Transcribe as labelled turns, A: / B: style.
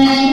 A: Amen.